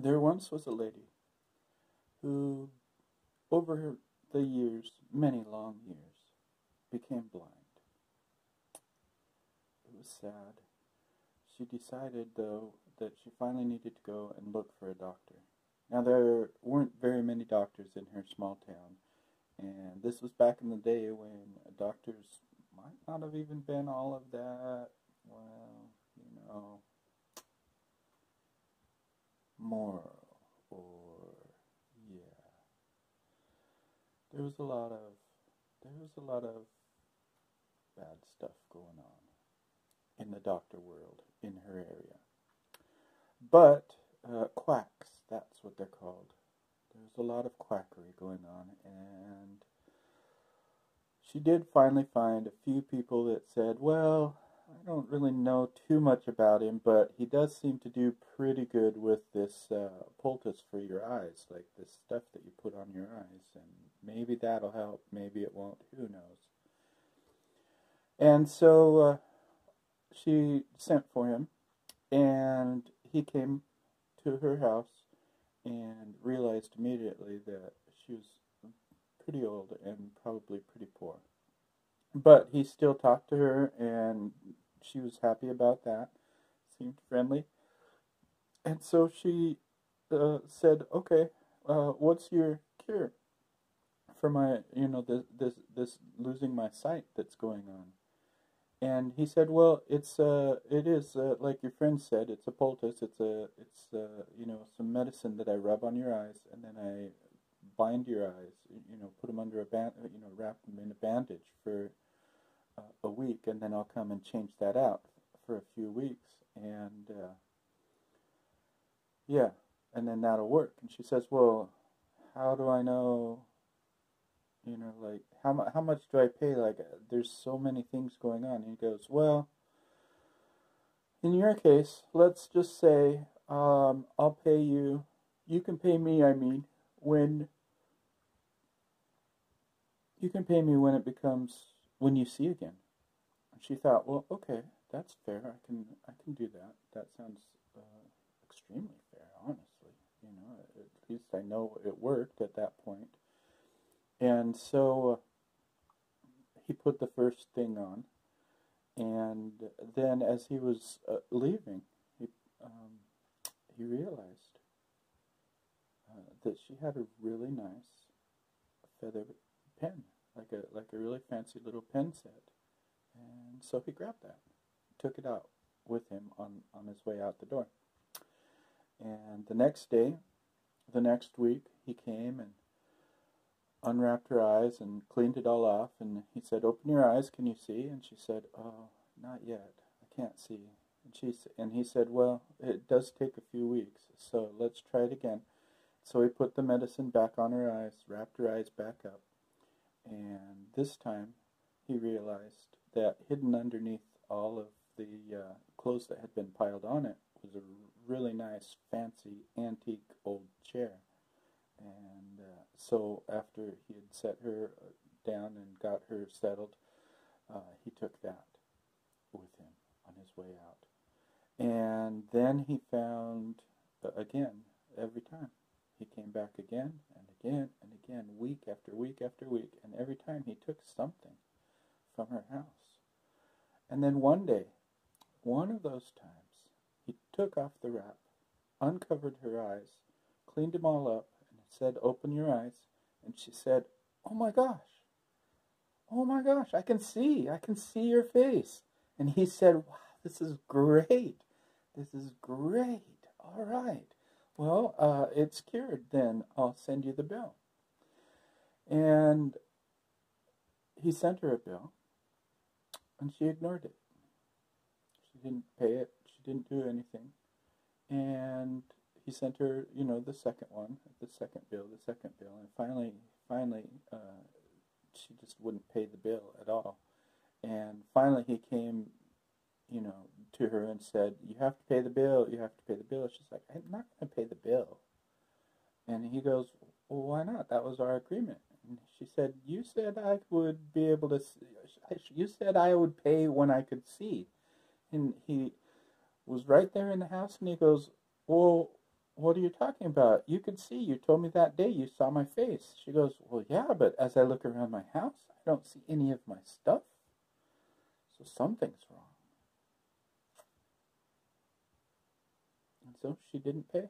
There once was a lady who, over the years, many long years, became blind. It was sad. She decided, though, that she finally needed to go and look for a doctor. Now, there weren't very many doctors in her small town, and this was back in the day when doctors might not have even been all of that, well, you know, moral or yeah. A lot of there was a lot of bad stuff going on in the doctor world in her area. But uh, quacks, that's what they're called. There's a lot of quackery going on, and she did finally find a few people that said, well, I don't really know too much about him, but he does seem to do pretty good with this uh, poultice for your eyes, like this stuff that you put on your eyes, and maybe that'll help, maybe it won't, who knows. And so uh, she sent for him, and he came to her house and realized immediately that she was pretty old and probably pretty poor. But he still talked to her, and she was happy about that. Seemed friendly. And so she uh, said, "Okay, uh, what's your cure for my, you know, this this this losing my sight that's going on?" And he said, "Well, it's uh, it is uh, like your friend said. It's a poultice. It's a, it's uh, you know, some medicine that I rub on your eyes, and then I bind your eyes. You know, put them under a band. You know, wrap them in a bandage for uh, a week, and then I'll come and change that out for a few weeks, and uh, yeah, and then that'll work." And she says, "Well, how do I know?" You know, like how how much do I pay? Like, there's so many things going on. And he goes, well, in your case, let's just say um, I'll pay you. You can pay me. I mean, when you can pay me when it becomes when you see again. And she thought, well, okay, that's fair. I can I can do that. That sounds uh, extremely fair, honestly. You know, at least I know it worked at that point. And so uh, he put the first thing on, and then as he was uh, leaving, he um, he realized uh, that she had a really nice feather pen, like a like a really fancy little pen set, and so he grabbed that, took it out with him on on his way out the door. And the next day, the next week, he came and unwrapped her eyes and cleaned it all off. And he said, "Open your eyes. Can you see?" And she said, "Oh, not yet. I can't see." And she and he said, "Well, it does take a few weeks, so let's try it again." So he put the medicine back on her eyes, wrapped her eyes back up, and this time he realized that hidden underneath all of the uh, clothes that had been piled on it was a really nice, fancy, antique old chair. And uh, so after he had set her uh, down and got her settled, uh, he took that with him on his way out. And then he found, uh, again, every time, he came back again and again and again, week after week after week, and every time he took something from her house. And then one day, one of those times, he took off the wrap, uncovered her eyes, cleaned them all up, said, Open your eyes. And she said, Oh my gosh. Oh my gosh, I can see. I can see your face. And he said, Wow, this is great. This is great. All right. Well, uh, it's cured. Then I'll send you the bill. And he sent her a bill, and she ignored it. She didn't pay it. She didn't do anything. And he sent her, you know, the second one, the second bill, the second bill, and finally, finally, uh, she just wouldn't pay the bill at all. And finally, he came, you know, to her and said, "You have to pay the bill. You have to pay the bill." She's like, "I'm not going to pay the bill." And he goes, "Well, why not? That was our agreement." And she said, "You said I would be able to. See. You said I would pay when I could see." And he was right there in the house, and he goes, "Well, What are you talking about? You could see. You told me that day you saw my face. She goes, Well, yeah, but as I look around my house, I don't see any of my stuff. So something's wrong. And so she didn't pay.